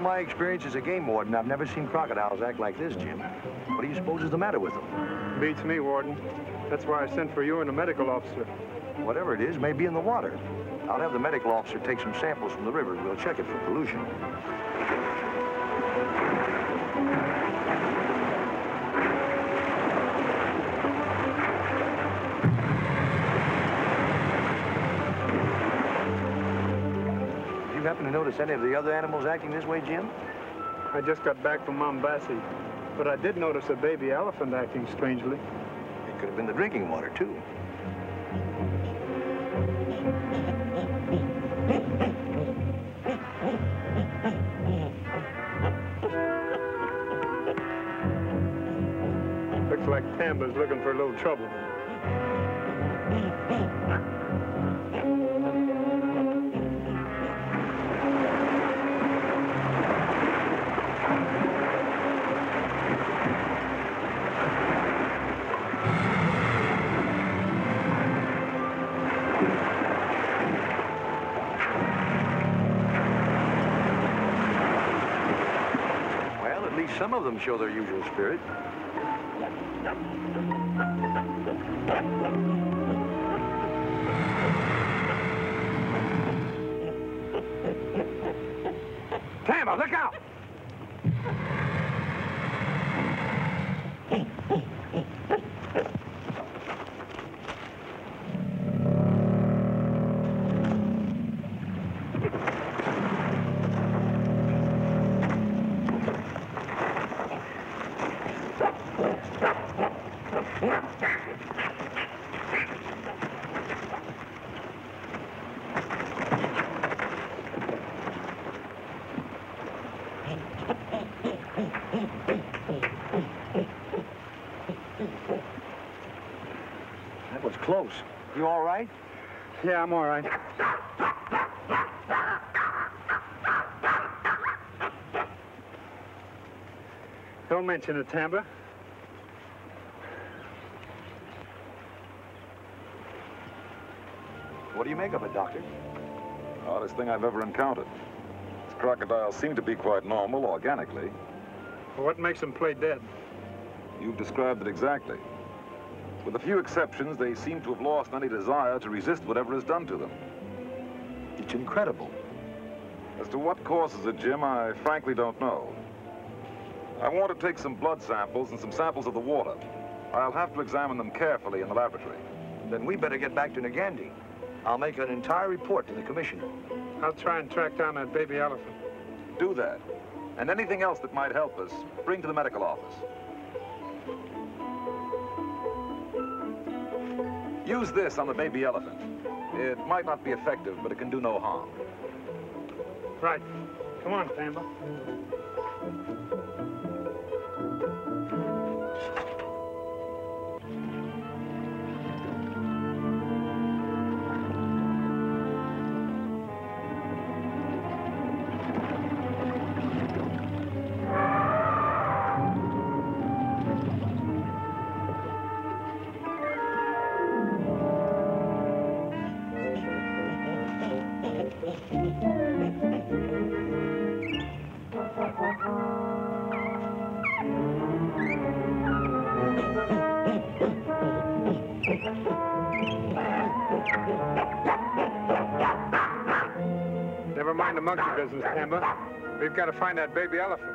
my experience as a game warden, I've never seen crocodiles act like this, Jim. What do you suppose is the matter with them? Beats me, Warden. That's why I sent for you and a medical officer. Whatever it is may be in the water. I'll have the medical officer take some samples from the river. We'll check it for pollution. Happen to notice any of the other animals acting this way, Jim? I just got back from Mombasa, but I did notice a baby elephant acting strangely. It could have been the drinking water, too. Looks like Tamba's looking for a little trouble. Them show their usual spirit. Look out! That was close. You all right? Yeah, I'm all right. Don't mention it, Tamba. What do you make of it, Doctor? Oddest thing I've ever encountered. These crocodiles seem to be quite normal organically. What makes them play dead? You've described it exactly. With a few exceptions, they seem to have lost any desire to resist whatever is done to them. It's incredible. As to what causes it, Jim, I frankly don't know. I want to take some blood samples and some samples of the water. I'll have to examine them carefully in the laboratory. Then we better get back to Nagandi. I'll make an entire report to the commissioner. I'll try and track down that baby elephant. Do that. And anything else that might help us, bring to the medical office. Use this on the baby elephant. It might not be effective, but it can do no harm. Right. Come on, Tamba. Monkey business, Tamba. We've got to find that baby elephant.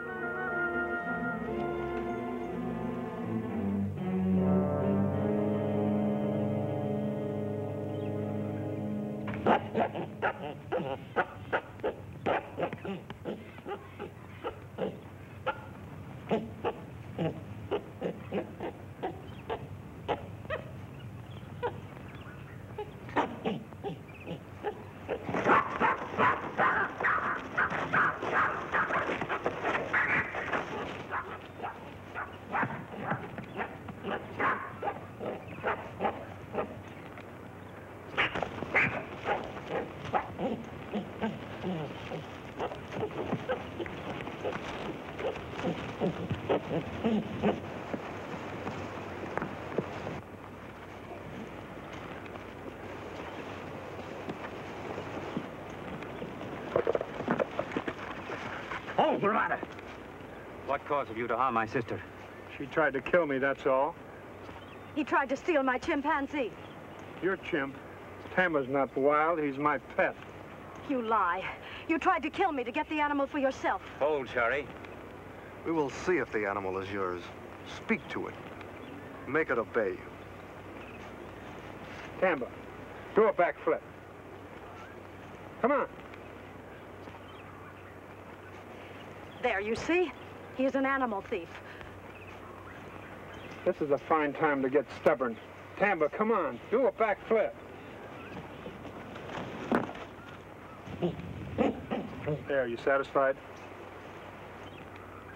Bravada. What cause have you to harm my sister? She tried to kill me, that's all. He tried to steal my chimpanzee. Your chimp. Tamba's not wild, he's my pet. You lie. You tried to kill me to get the animal for yourself. Hold, Shari. We will see if the animal is yours. Speak to it. Make it obey you. Tamba, do a backflip. Come on. You see? He is an animal thief. This is a fine time to get stubborn. Tamba, come on, do a backflip. There, you satisfied?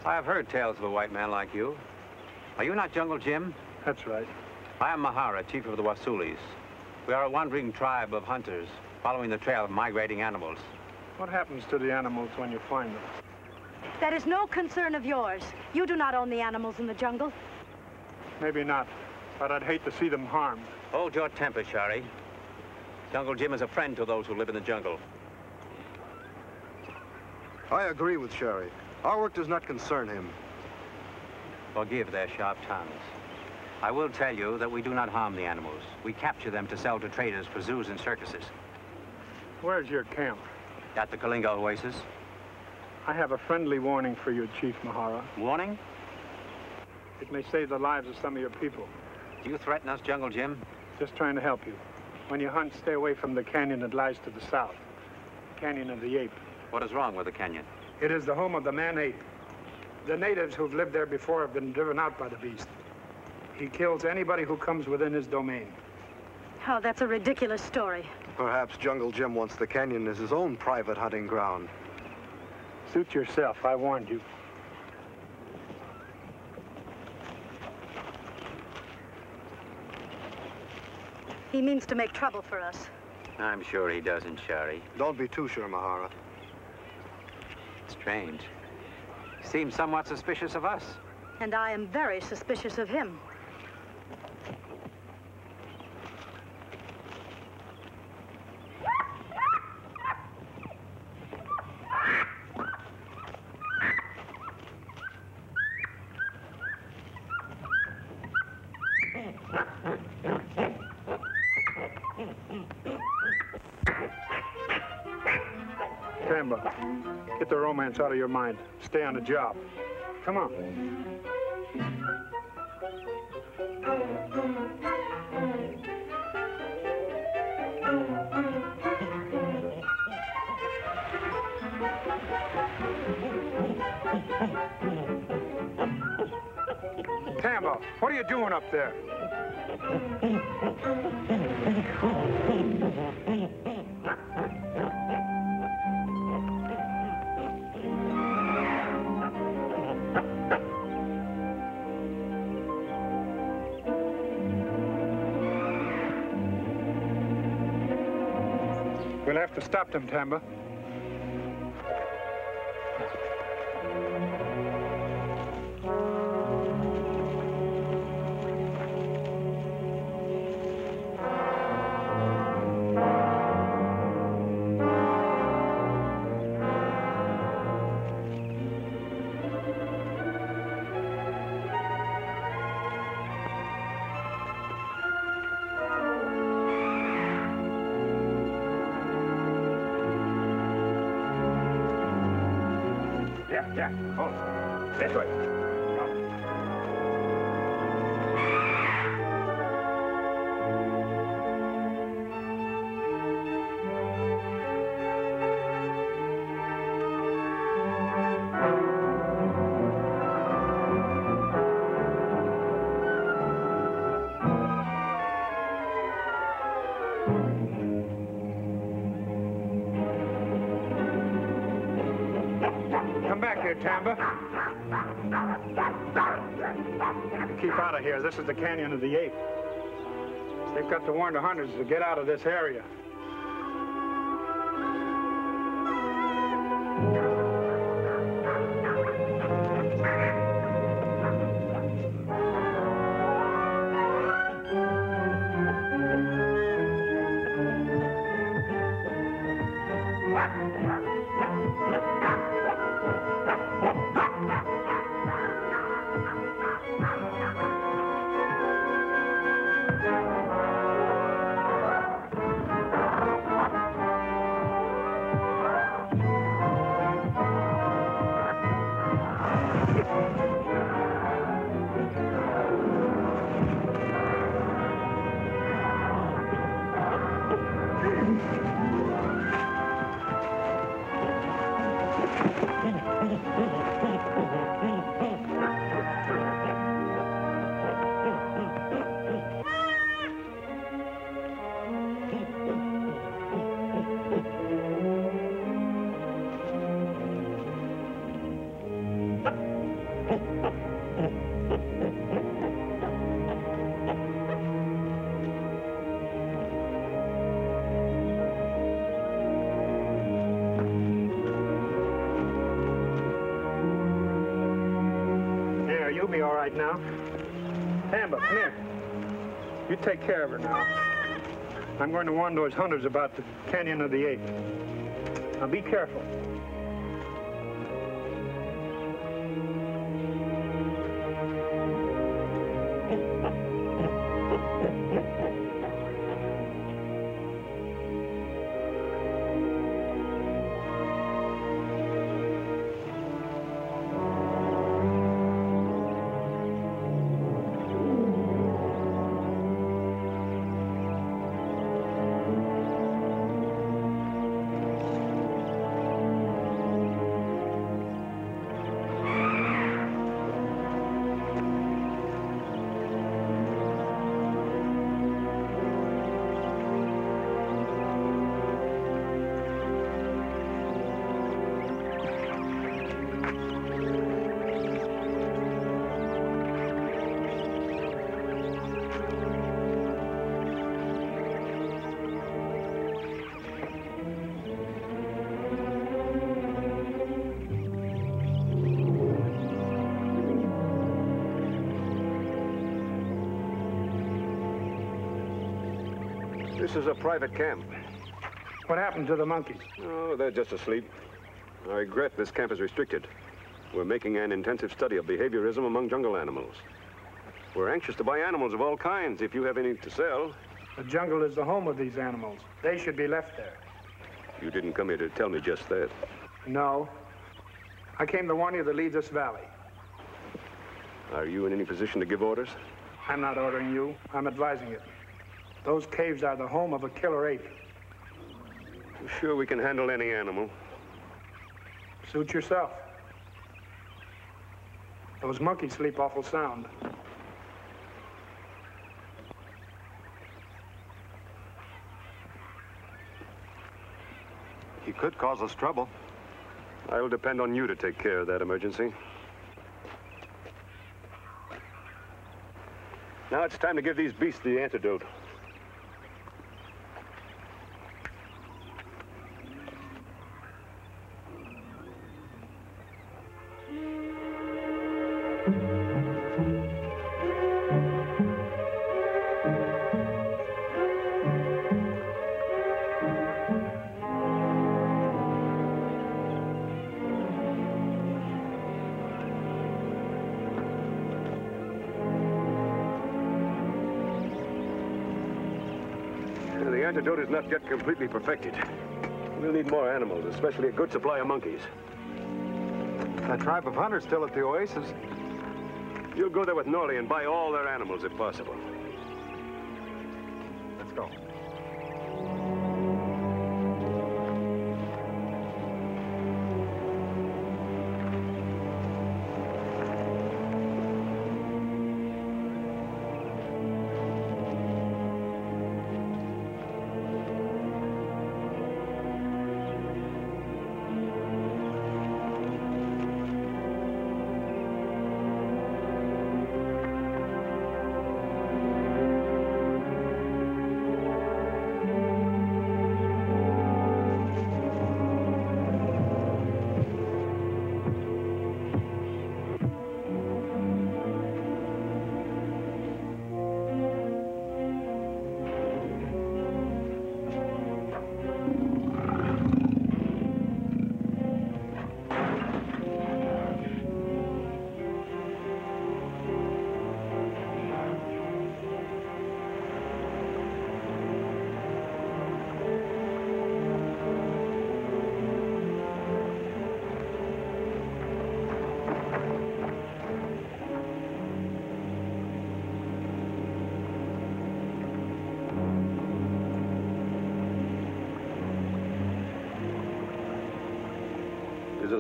I have heard tales of a white man like you. Are you not Jungle Jim? That's right. I am Mahara, chief of the Wasulis. We are a wandering tribe of hunters, following the trail of migrating animals. What happens to the animals when you find them? That is no concern of yours. You do not own the animals in the jungle. Maybe not, but I'd hate to see them harmed. Hold your temper, Shari. Jungle Jim is a friend to those who live in the jungle. I agree with Shari. Our work does not concern him. Forgive their sharp tongues. I will tell you that we do not harm the animals. We capture them to sell to traders for zoos and circuses. Where's your camp? At the Kalinga Oasis. I have a friendly warning for you, Chief Mahara. Warning? It may save the lives of some of your people. Do you threaten us, Jungle Jim? Just trying to help you. When you hunt, stay away from the canyon that lies to the south. Canyon of the Ape. What is wrong with the canyon? It is the home of the man-ape. The natives who've lived there before have been driven out by the beast. He kills anybody who comes within his domain. Oh, that's a ridiculous story. Perhaps Jungle Jim wants the canyon as his own private hunting ground. Suit yourself, I warned you. He means to make trouble for us. I'm sure he doesn't, Shari. Don't be too sure, Mahara. Strange. Seems somewhat suspicious of us. And I am very suspicious of him. Romance out of your mind. Stay on the job. Come on. Tamba, what are you doing up there? We'll have to stop them, Tamba. Got to warn the hunters to get out of this area. Take care of her now. I'm going to warn those hunters about the Canyon of the Apes. Now be careful. Private camp. What happened to the monkeys? Oh, they're just asleep. I regret this camp is restricted. We're making an intensive study of behaviorism among jungle animals. We're anxious to buy animals of all kinds if you have any to sell. The jungle is the home of these animals. They should be left there. You didn't come here to tell me just that. No. I came to warn you to leave this valley. Are you in any position to give orders? I'm not ordering you. I'm advising it. Those caves are the home of a killer ape. You sure we can handle any animal? Suit yourself. Those monkeys sleep awful sound. He could cause us trouble. I'll depend on you to take care of that emergency. Now it's time to give these beasts the antidote. Not yet completely perfected. We'll need more animals, especially a good supply of monkeys. That tribe of hunters still at the oasis. You'll go there with Norley and buy all their animals if possible.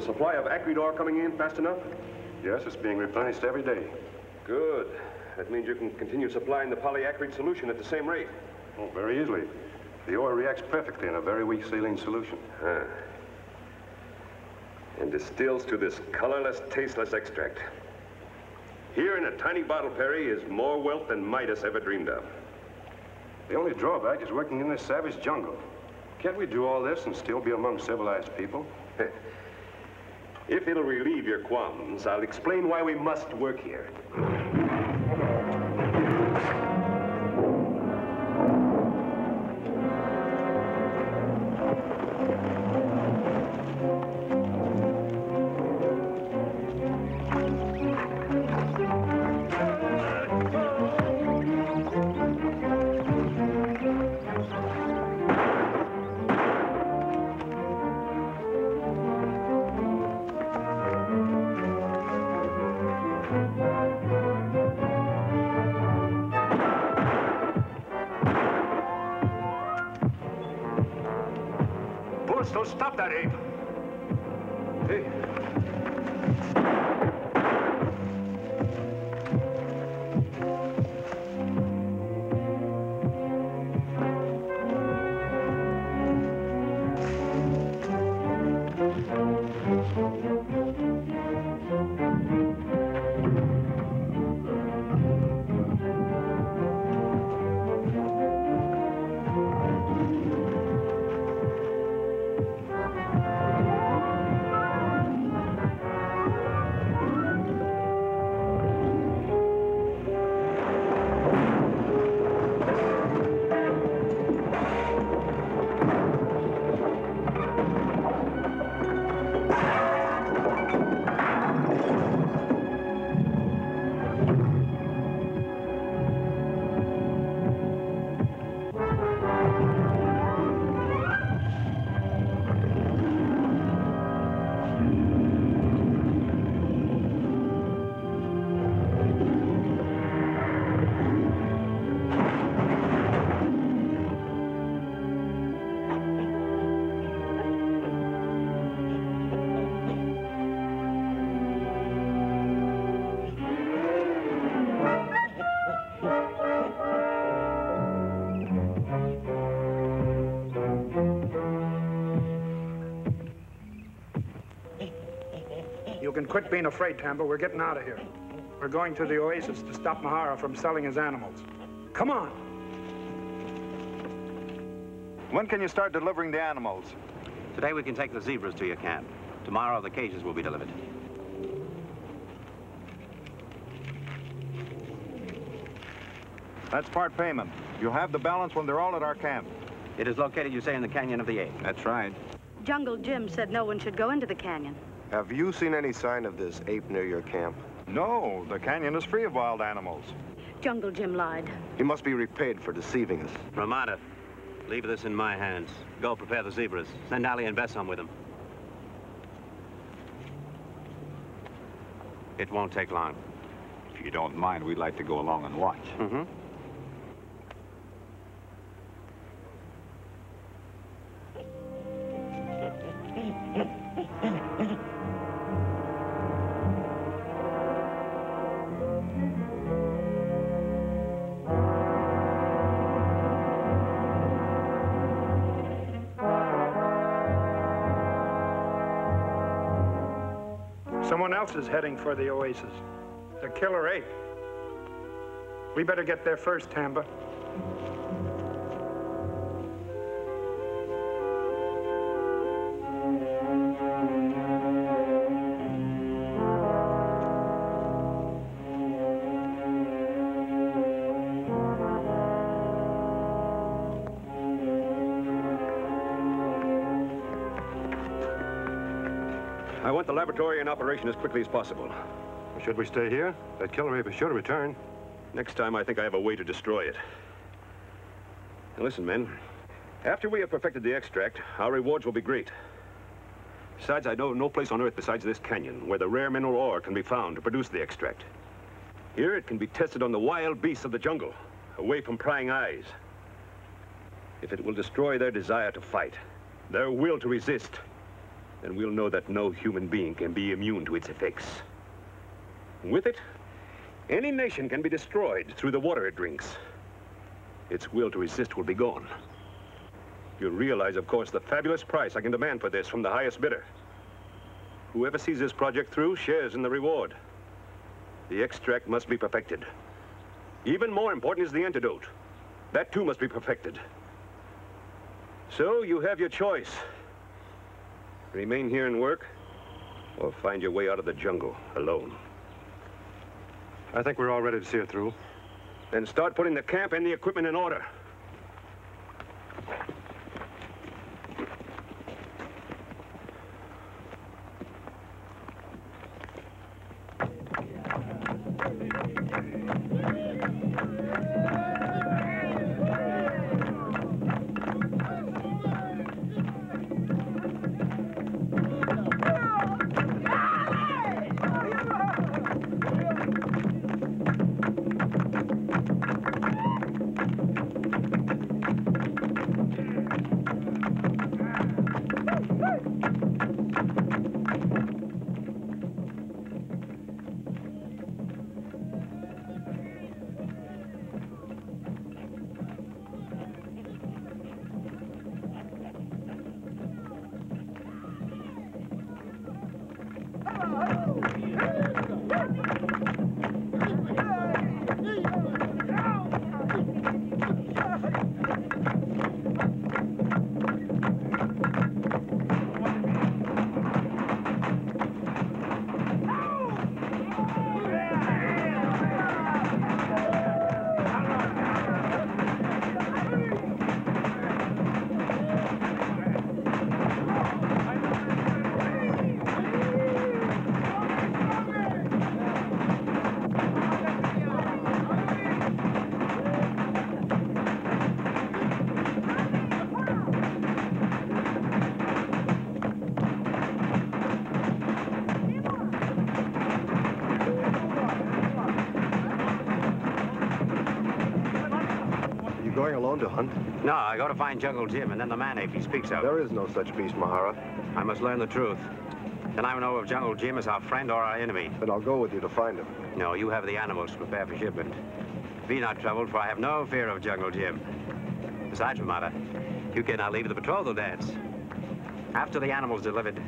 Supply of Acridor coming in fast enough? Yes, it's being replenished every day. Good. That means you can continue supplying the polyacrid solution at the same rate. Oh, very easily. The ore reacts perfectly in a very weak saline solution. Ah. And distills to this colorless, tasteless extract. Here in a tiny bottle, Perry, is more wealth than Midas ever dreamed of. The only drawback is working in this savage jungle. Can't we do all this and still be among civilized people? If it'll relieve your qualms, I'll explain why we must work here. Hey, You quit being afraid, Tamba. We're getting out of here. We're going to the oasis to stop Mahara from selling his animals. Come on. When can you start delivering the animals? Today we can take the zebras to your camp. Tomorrow the cages will be delivered. That's part payment. You'll have the balance when they're all at our camp. It is located, you say, in the Canyon of the Ape. That's right. Jungle Jim said no one should go into the canyon. Have you seen any sign of this ape near your camp? No, the canyon is free of wild animals. Jungle Jim lied. He must be repaid for deceiving us. Ramada, leave this in my hands. Go prepare the zebras. Send Ali and Bessom with them. It won't take long. If you don't mind, we'd like to go along and watch. Mm-hmm. Else is heading for the oasis. The killer ape. We better get there first, Tamba. Laboratory in operation as quickly as possible. should we stay here? That killer ape is sure to return. Next time, I think I have a way to destroy it. Now listen, men. After we have perfected the extract, our rewards will be great. Besides, I know of no place on Earth besides this canyon where the rare mineral ore can be found to produce the extract. Here, it can be tested on the wild beasts of the jungle, away from prying eyes. If it will destroy their desire to fight, their will to resist, then we'll know that no human being can be immune to its effects. With it, any nation can be destroyed through the water it drinks. Its will to resist will be gone. You'll realize, of course, the fabulous price I can demand for this from the highest bidder. Whoever sees this project through shares in the reward. The extract must be perfected. Even more important is the antidote. That too must be perfected. So you have your choice. Remain here and work, or find your way out of the jungle alone. I think we're all ready to see it through. Then start putting the camp and the equipment in order. To hunt? No, I go to find Jungle Jim and then the man ape he speaks of. There is no such beast, Mahara. I must learn the truth. Then I will know if Jungle Jim is our friend or our enemy. Then I'll go with you to find him. No, you have the animals to prepare for shipment. Be not troubled, for I have no fear of Jungle Jim. Besides, Ramada, you cannot leave the betrothal dance. After the animal's delivered,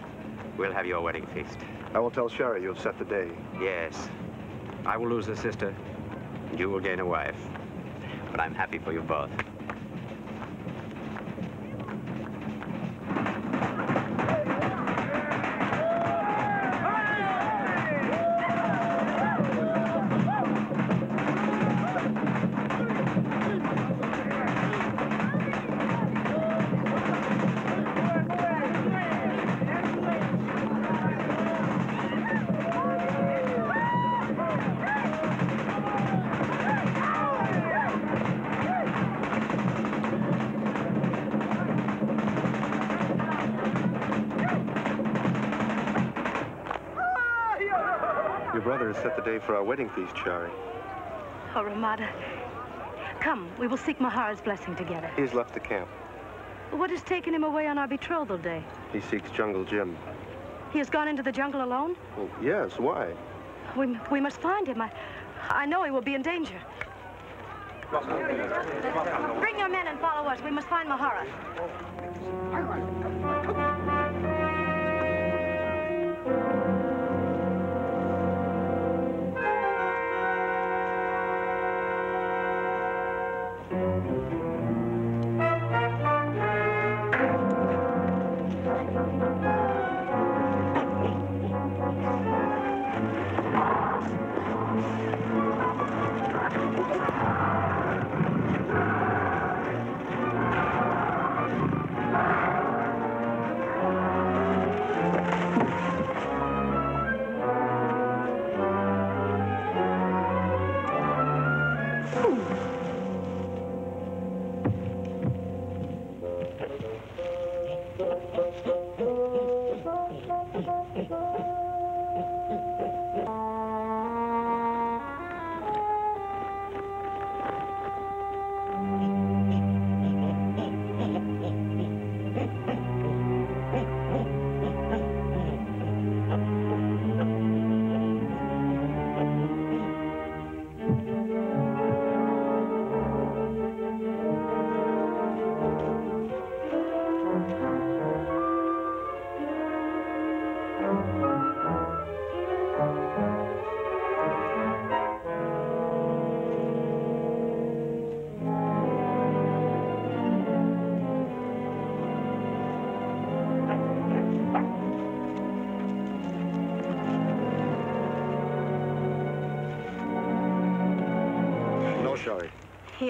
we'll have your wedding feast. I will tell Shari you have set the day. Yes. I will lose a sister, and you will gain a wife. But I'm happy for you both. Brother has set the day for our wedding feast, Shari. Oh, Ramada. Come, we will seek Mahara's blessing together. He's left the camp. What has taken him away on our betrothal day? He seeks Jungle Jim. He has gone into the jungle alone? Well, yes, why? We, we must find him. I, I know he will be in danger. Bring your men and follow us. We must find Mahara.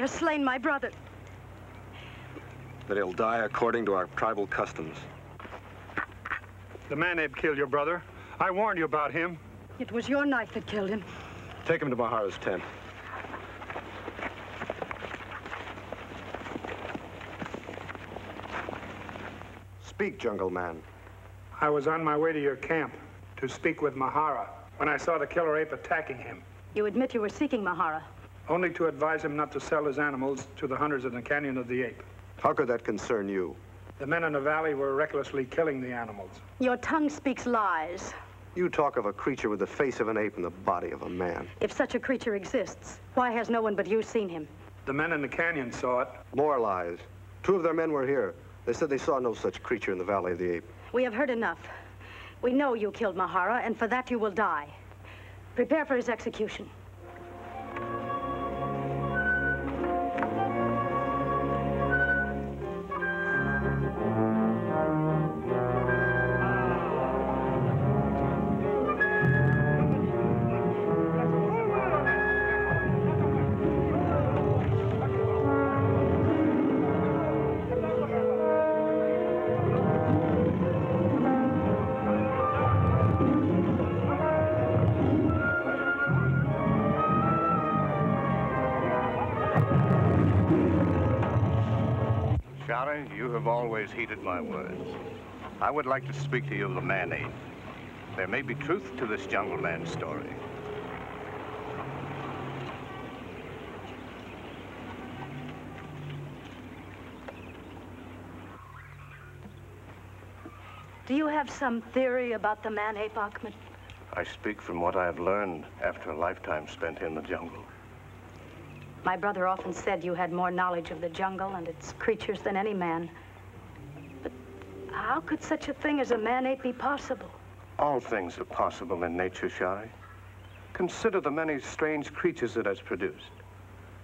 Has slain my brother. That he'll die according to our tribal customs. The man ape killed your brother. I warned you about him. It was your knife that killed him. Take him to Mahara's tent. Speak, Jungle Man. I was on my way to your camp to speak with Mahara when I saw the killer ape attacking him, You admit you were seeking Mahara. Only to advise him not to sell his animals to the hunters in the Canyon of the Ape. How could that concern you? The men in the valley were recklessly killing the animals. Your tongue speaks lies. You talk of a creature with the face of an ape and the body of a man. If such a creature exists, why has no one but you seen him? The men in the canyon saw it. More lies. Two of their men were here. They said they saw no such creature in the Valley of the Ape. We have heard enough. We know you killed Mahara, and for that you will die. Prepare for his execution. Charlie, you have always heeded my words. I would like to speak to you of the man-ape. There may be truth to this jungle man's story. Do you have some theory about the man-ape, Achmed? I speak from what I have learned after a lifetime spent in the jungle. My brother often said you had more knowledge of the jungle and its creatures than any man. But how could such a thing as a man-ape be possible? All things are possible in nature, Shari. Consider the many strange creatures it has produced.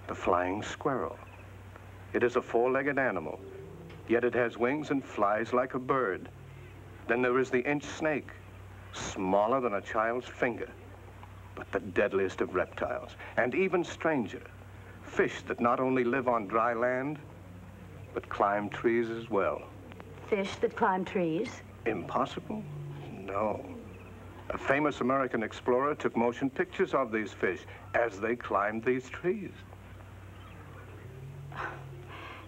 The flying squirrel. It is a four-legged animal, yet it has wings and flies like a bird. Then there is the inch snake, smaller than a child's finger, but the deadliest of reptiles, and even stranger, fish that not only live on dry land, but climb trees as well. Fish that climb trees? Impossible? No. A famous American explorer took motion pictures of these fish as they climbed these trees.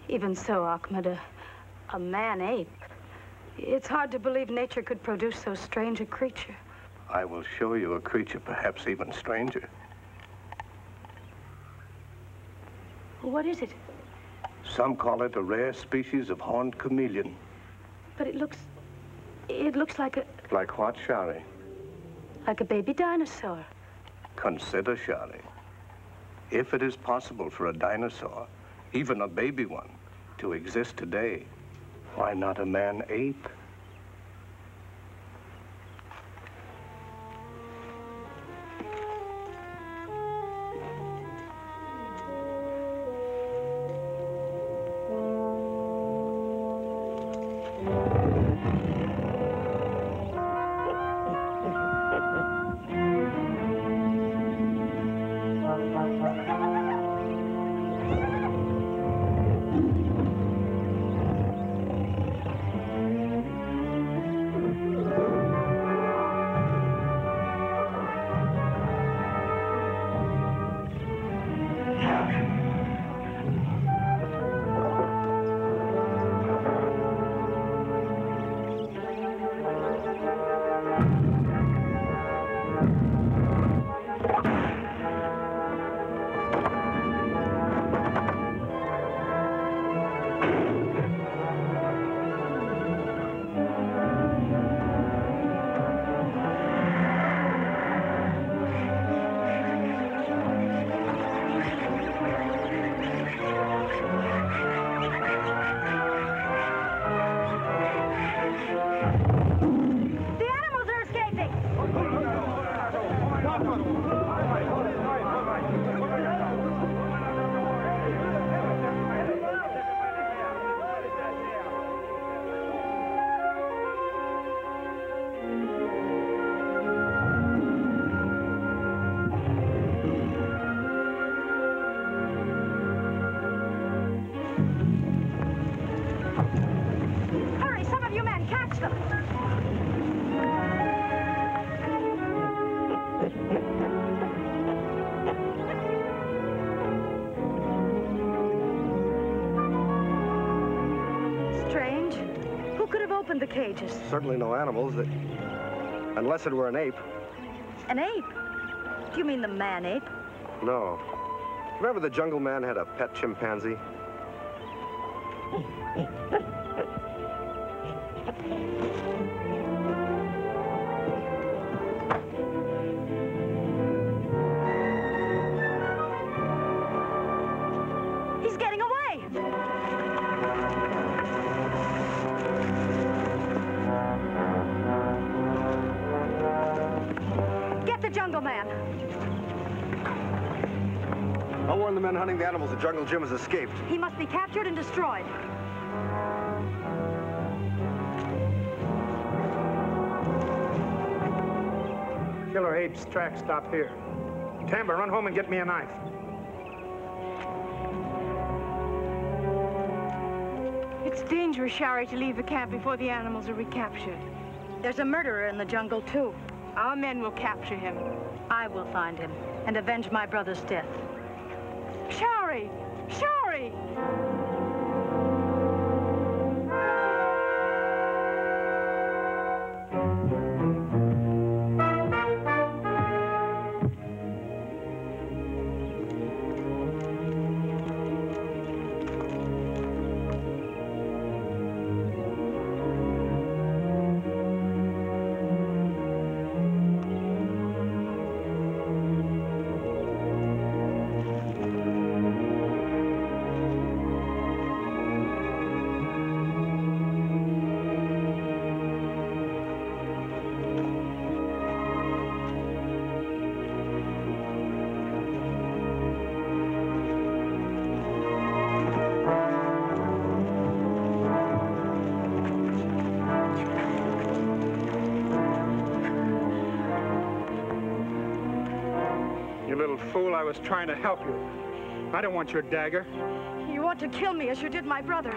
Even so, Ahmed, a, a man-ape. It's hard to believe nature could produce so strange a creature. I will show you a creature perhaps even stranger. What is it? Some call it a rare species of horned chameleon. But it looks... It looks like a... Like what, Shari? Like a baby dinosaur. Consider, Shari. If it is possible for a dinosaur, even a baby one, to exist today, why not a man-ape? The opened the cages? Certainly no animals that... Unless it were an ape. An ape? Do you mean the man-ape? No. Remember the jungle man had a pet chimpanzee? Get the jungle man. I'll warn the men hunting the animals that Jungle Jim has escaped. He must be captured and destroyed. Killer ape's track stop here. Tamba, run home and get me a knife. It's dangerous, Shari, to leave the camp before the animals are recaptured. There's a murderer in the jungle, too. Our men will capture him. I will find him and avenge my brother's death. Shari! Shari! Was trying to help you. I don't want your dagger. You want to kill me as you did my brother.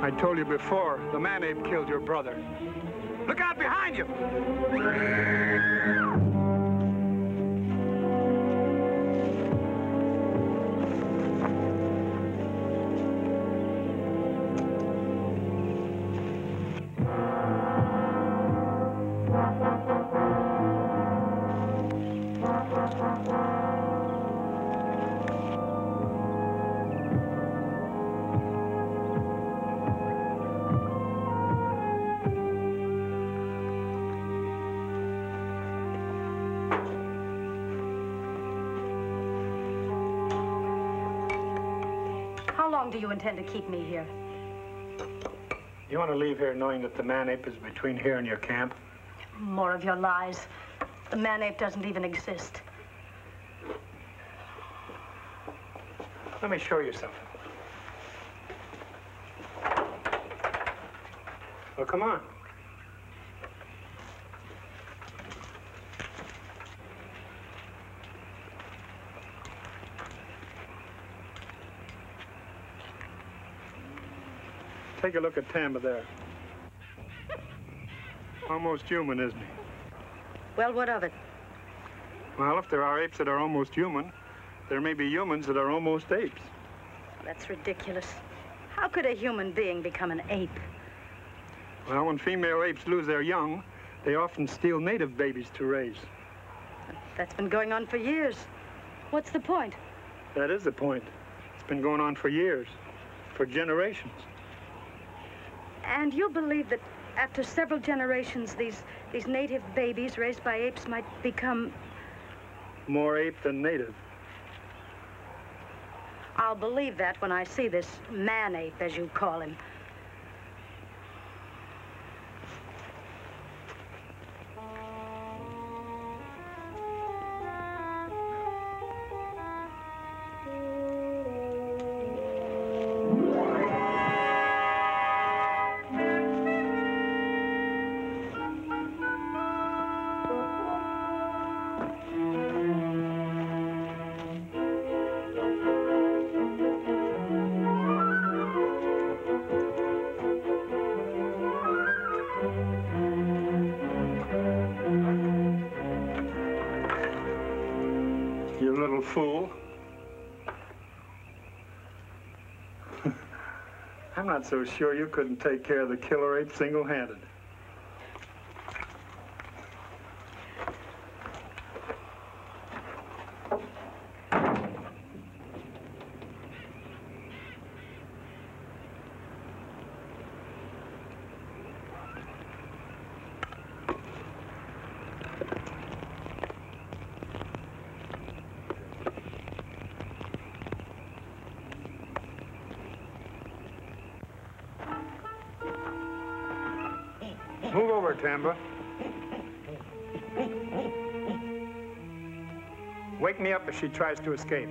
I told you before, the man-ape killed your brother. Look out behind you! Do you intend to keep me here? You want to leave here knowing that the man-ape is between here and your camp? More of your lies. The man-ape doesn't even exist. Let me show you something. Well, come on. Take a look at Tamba there. Almost human, isn't he? Well, what of it? Well, if there are apes that are almost human, there may be humans that are almost apes. That's ridiculous. How could a human being become an ape? Well, when female apes lose their young, they often steal native babies to raise. That's been going on for years. What's the point? That is the point. It's been going on for years, for generations. And you believe that after several generations, these, these native babies raised by apes might become... More ape than native. I'll believe that when I see this man-ape, as you call him. Fool. I'm not so sure you couldn't take care of the killer ape single-handed. Tamba. Wake me up if she tries to escape.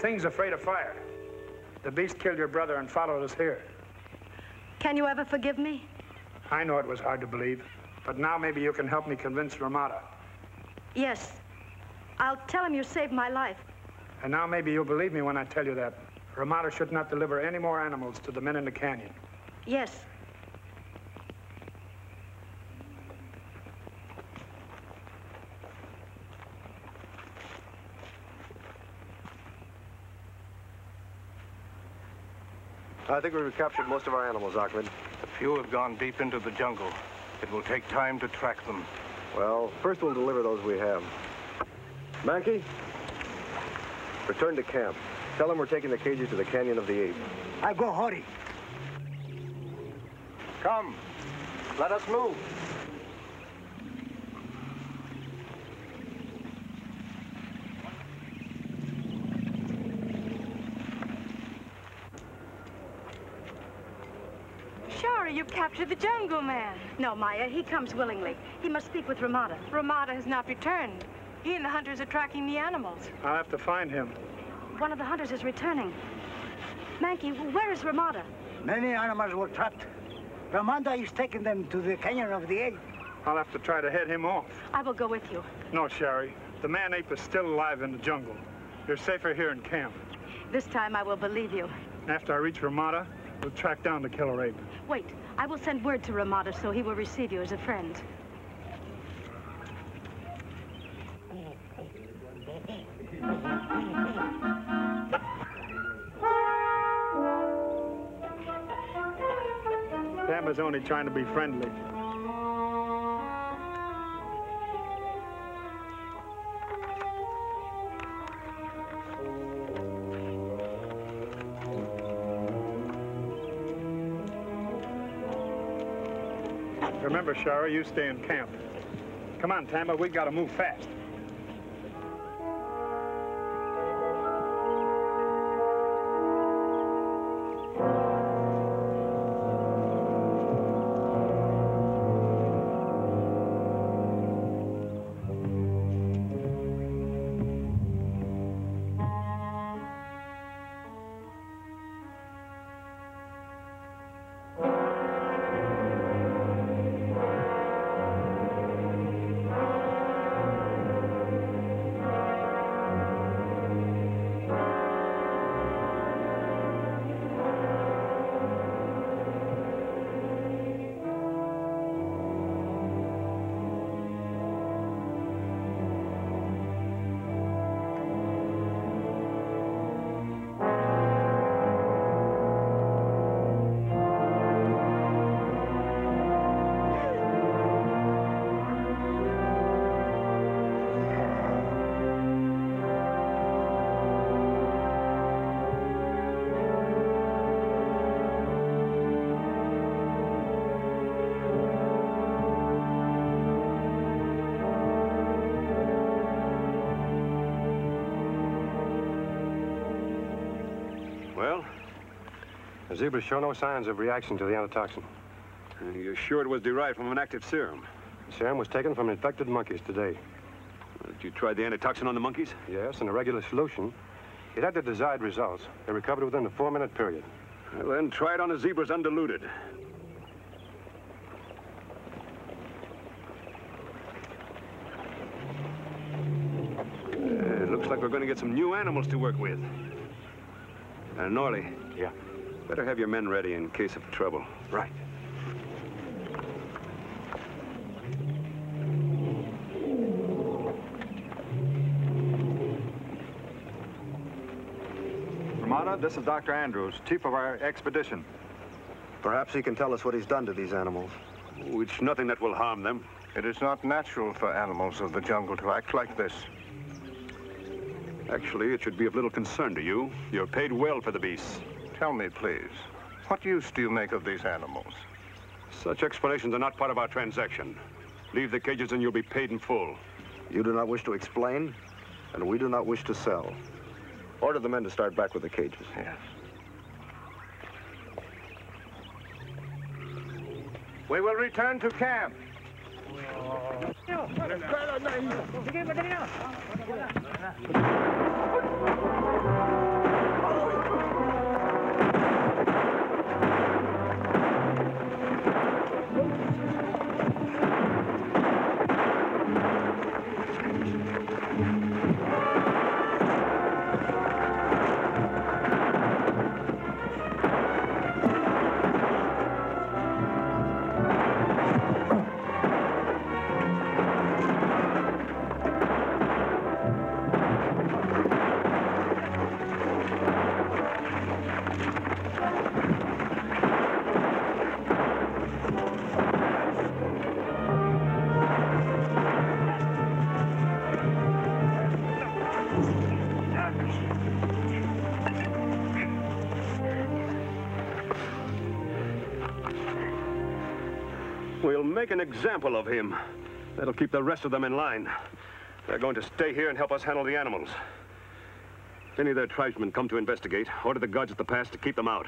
Thing's afraid of fire. The beast killed your brother and followed us here. Can you ever forgive me? I know it was hard to believe, but now maybe you can help me convince Ramada. Yes. I'll tell him you saved my life. And now maybe you'll believe me when I tell you that Ramada should not deliver any more animals to the men in the canyon. Yes. I think we've recaptured most of our animals, Ahmed. A few have gone deep into the jungle. It will take time to track them. Well, first we'll deliver those we have. Mankey, return to camp. Tell them we're taking the cages to the Canyon of the Apes. I go hurry. Come, let us move. Shari, you captured the jungle man. No, Maya, he comes willingly. He must speak with Ramada. Ramada has not returned. He and the hunters are tracking the animals. I'll have to find him. One of the hunters is returning. Mankey, where is Ramada? Many animals were trapped. Ramada is taking them to the Canyon of the Apes. I'll have to try to head him off. I will go with you. No, Shari. The man ape is still alive in the jungle. You're safer here in camp. This time I will believe you. After I reach Ramada, we'll track down the killer ape. Wait, I will send word to Ramada so he will receive you as a friend. Tamba's only trying to be friendly. Remember, Shari, you stay in camp. Come on, Tamba, we gotta move fast. The zebras show no signs of reaction to the antitoxin. uh, you're sure it was derived from an active serum? The serum was taken from infected monkeys today. Did you try the antitoxin on the monkeys? Yes, in a regular solution. It had the desired results. They recovered within a four-minute period. Well, then try it on the zebras undiluted. Uh, looks like we're going to get some new animals to work with. Uh, Norley. Yeah? Better have your men ready in case of trouble. Right. Ramada, this is Dr. Andrews, chief of our expedition. Perhaps he can tell us what he's done to these animals. It's nothing that will harm them. It is not natural for animals of the jungle to act like this. Actually, it should be of little concern to you. You're paid well for the beasts. Tell me, please, what use do you make of these animals? Such explanations are not part of our transaction. Leave the cages and you'll be paid in full. You do not wish to explain, and we do not wish to sell. Order the men to start back with the cages. Yes. We will return to camp. ¡Espera, make an example of him. That'll keep the rest of them in line. They're going to stay here and help us handle the animals. If any of their tribesmen come to investigate, order the guards at the pass to keep them out.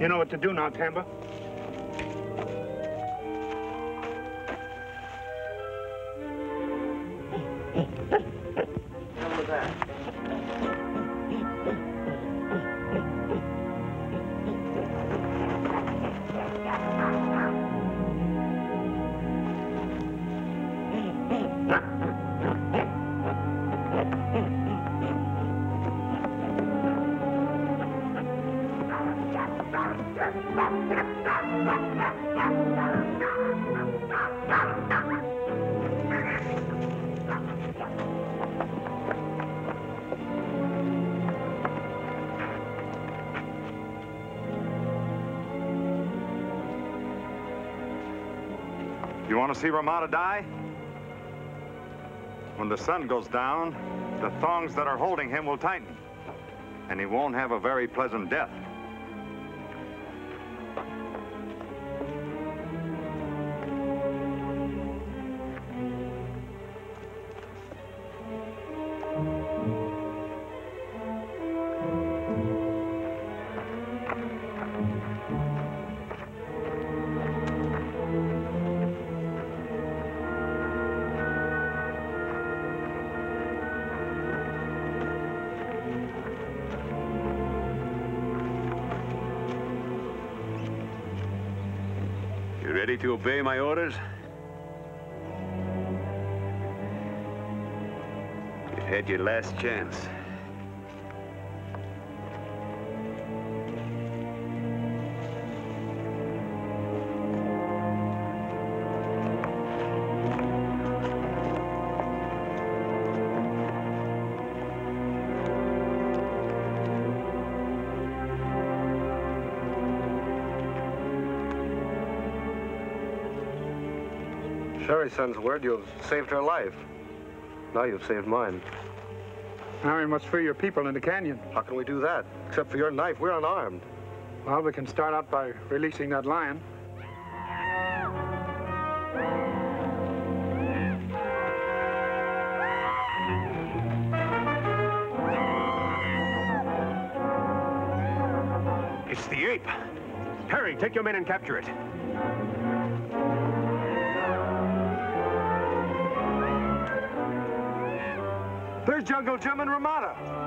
You know what to do now, Tamba. See Ramada die? When the sun goes down, the thongs that are holding him will tighten. And he won't have a very pleasant death. Last chance. Shari sends word you've saved her life. Now you've saved mine. Now we must free your people in the canyon. How can we do that? Except for your knife, we're unarmed. Well, we can start out by releasing that lion. It's the ape. Harry, take your men and capture it. There's Jungle Jim and Ramada.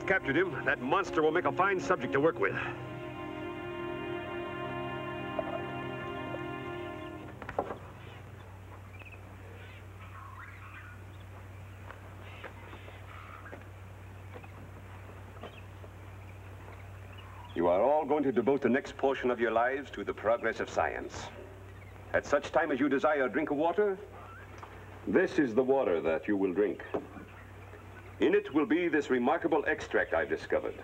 We've captured him, that monster will make a fine subject to work with. You are all going to devote the next portion of your lives to the progress of science. At such time as you desire a drink of water, this is the water that you will drink. In it will be this remarkable extract I've discovered.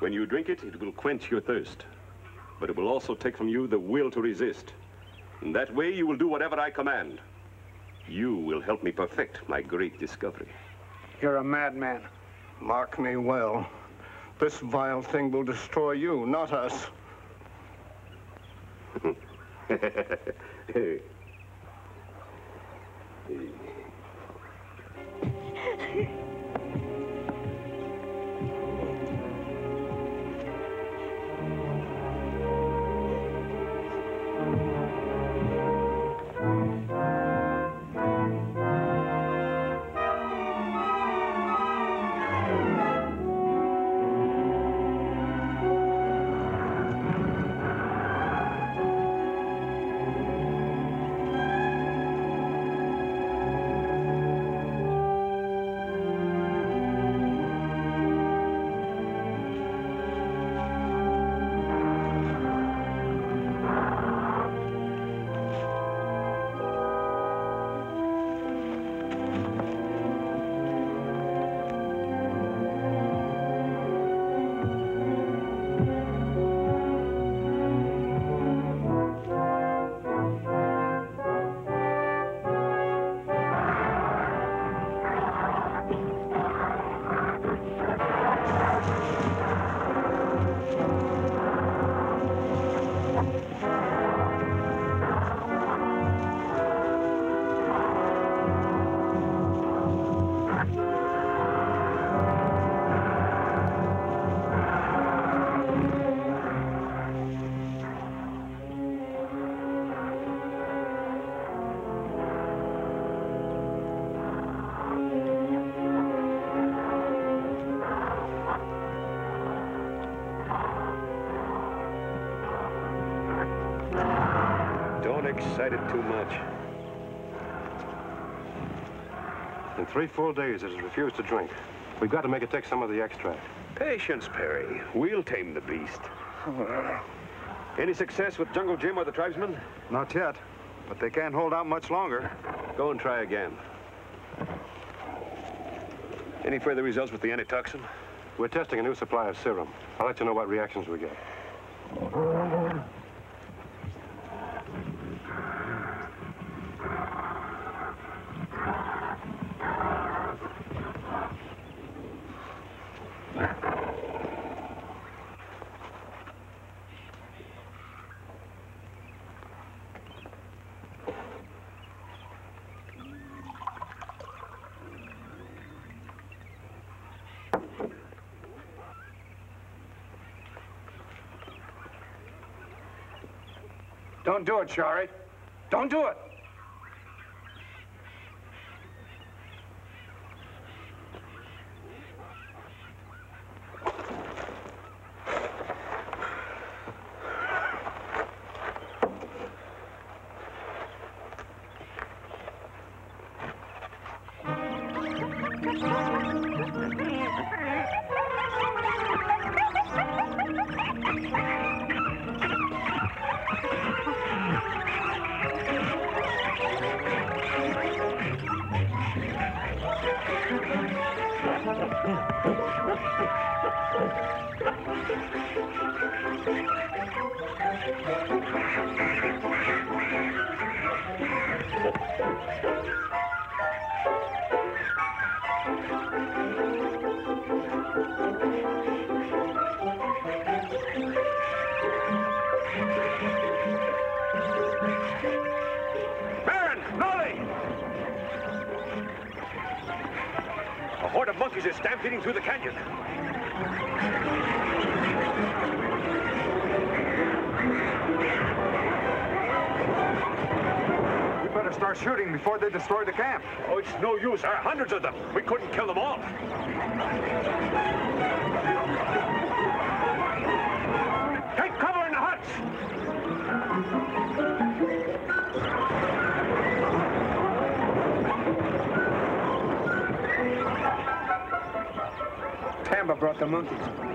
When you drink it, it will quench your thirst. But it will also take from you the will to resist. In that way, you will do whatever I command. You will help me perfect my great discovery. You're a madman. Mark me well. This vile thing will destroy you, not us. Thank you. Don't excite it too much. In three full days, it has refused to drink. We've got to make it take some of the extract. Patience, Perry. We'll tame the beast. Any success with Jungle Jim or the tribesmen? Not yet, but they can't hold out much longer. Go and try again. Any further results with the antitoxin? We're testing a new supply of serum. I'll let you know what reactions we get. Don't do it, Shari. Don't do it. Horde of monkeys is stampeding through the canyon. We better start shooting before they destroy the camp. Oh, it's no use. There are hundreds of them. We couldn't kill them all. Tamba brought the monkeys.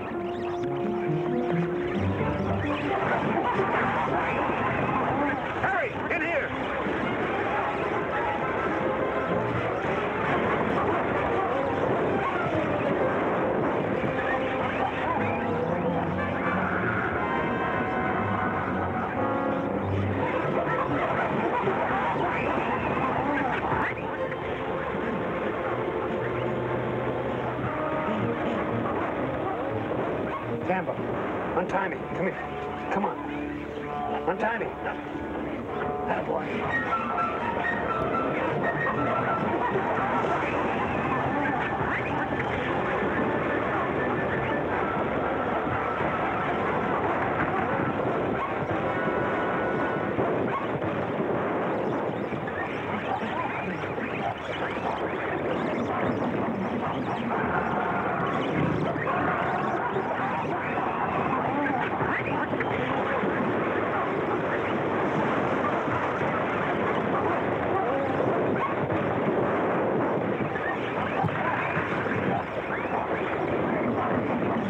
Untie me. Come here. Come on. Untie me.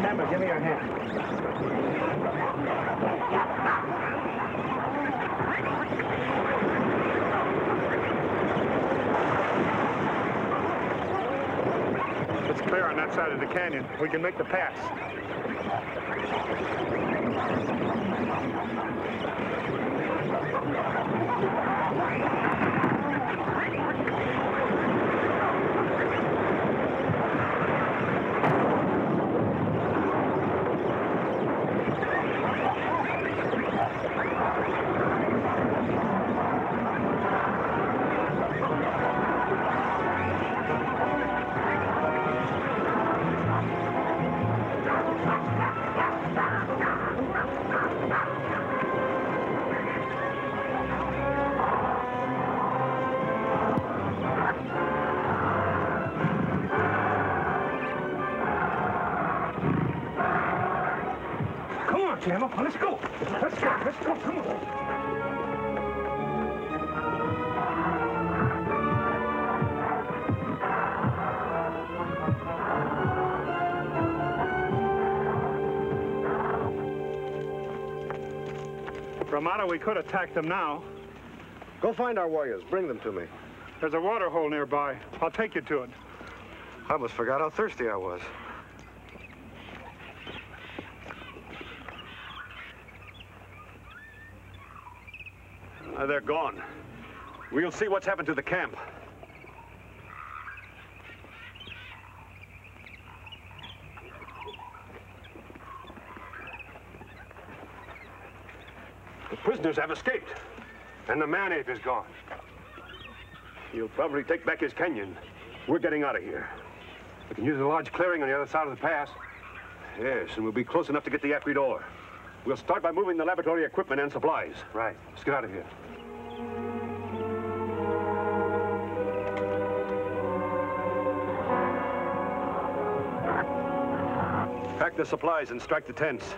Tamba, give me your hand. It's clear on that side of the canyon. We can make the pass. Ramada, we could attack them now. Go find our warriors. Bring them to me. There's a water hole nearby. I'll take you to it. I almost forgot how thirsty I was. Uh, they're gone. We'll see what's happened to the camp. The prisoners have escaped. And the man-ape is gone. He'll probably take back his canyon. We're getting out of here. We can use a large clearing on the other side of the pass. Yes, and we'll be close enough to get the Acrid ore. We'll start by moving the laboratory equipment and supplies. Right. Let's get out of here. Pack the supplies and strike the tents.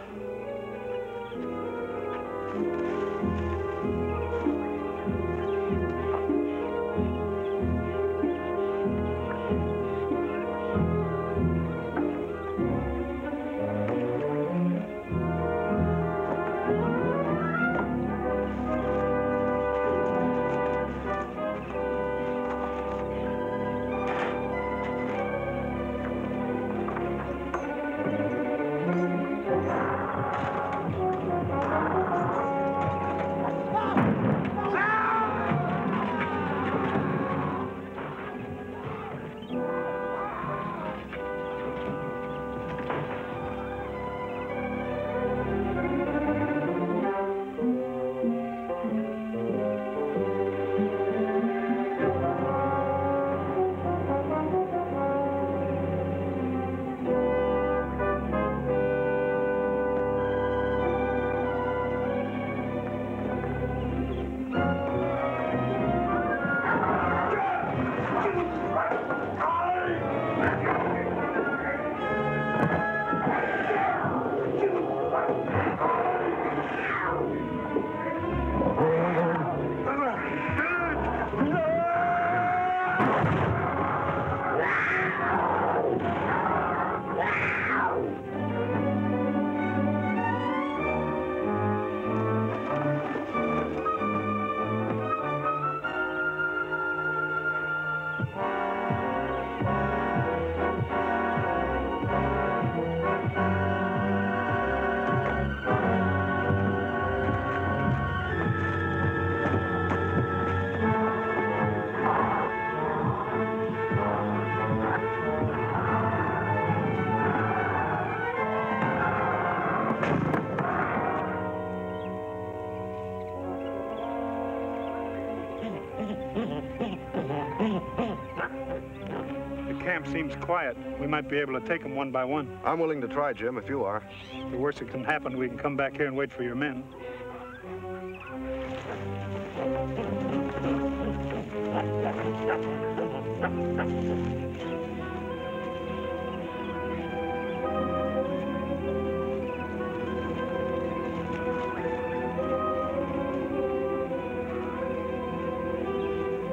Camp seems quiet. We might be able to take them one by one. I'm willing to try, Jim, if you are. The worst that can happen, we can come back here and wait for your men.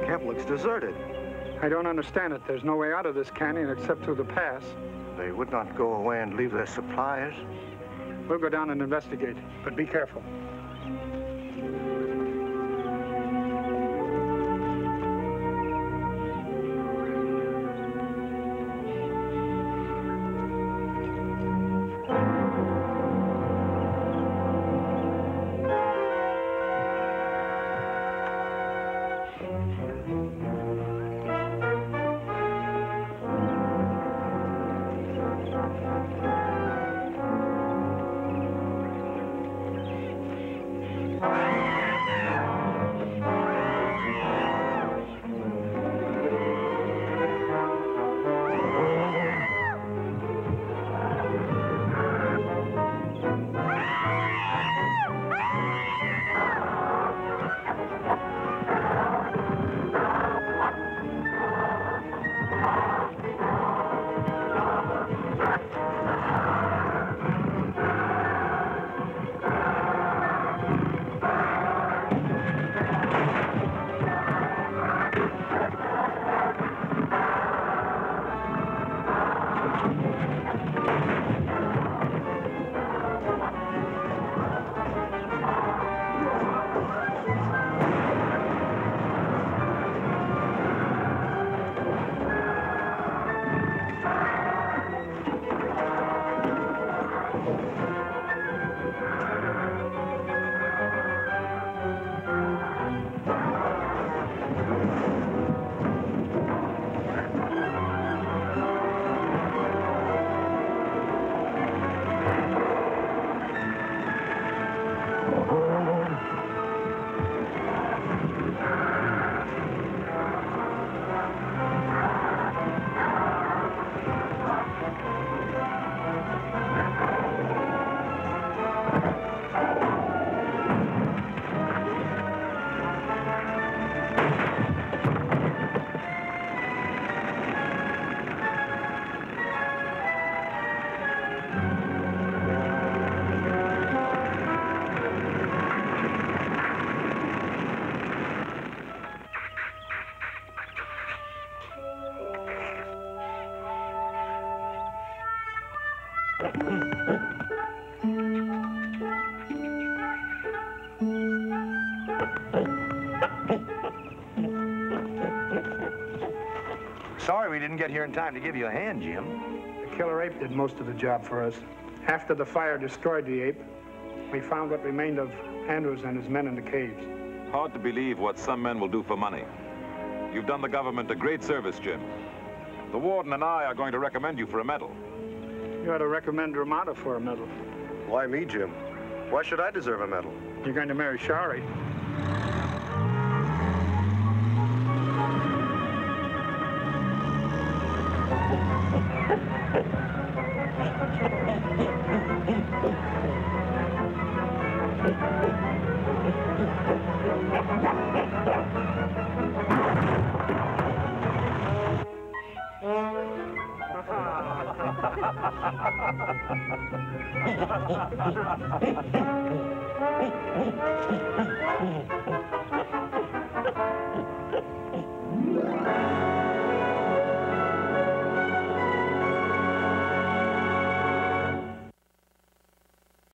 Camp looks deserted. I don't understand it. There's no way out of this canyon except through the pass. They would not go away and leave their supplies. We'll go down and investigate, but be careful. We didn't get here in time to give you a hand, Jim. The killer ape did most of the job for us. After the fire destroyed the ape, we found what remained of Andrews and his men in the caves. Hard to believe what some men will do for money. You've done the government a great service, Jim. The warden and I are going to recommend you for a medal. You ought to recommend Ramada for a medal. Why me, Jim? Why should I deserve a medal? You're going to marry Shari. Mm-hmm.